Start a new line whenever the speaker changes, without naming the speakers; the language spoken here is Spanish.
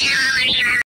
¡Suscríbete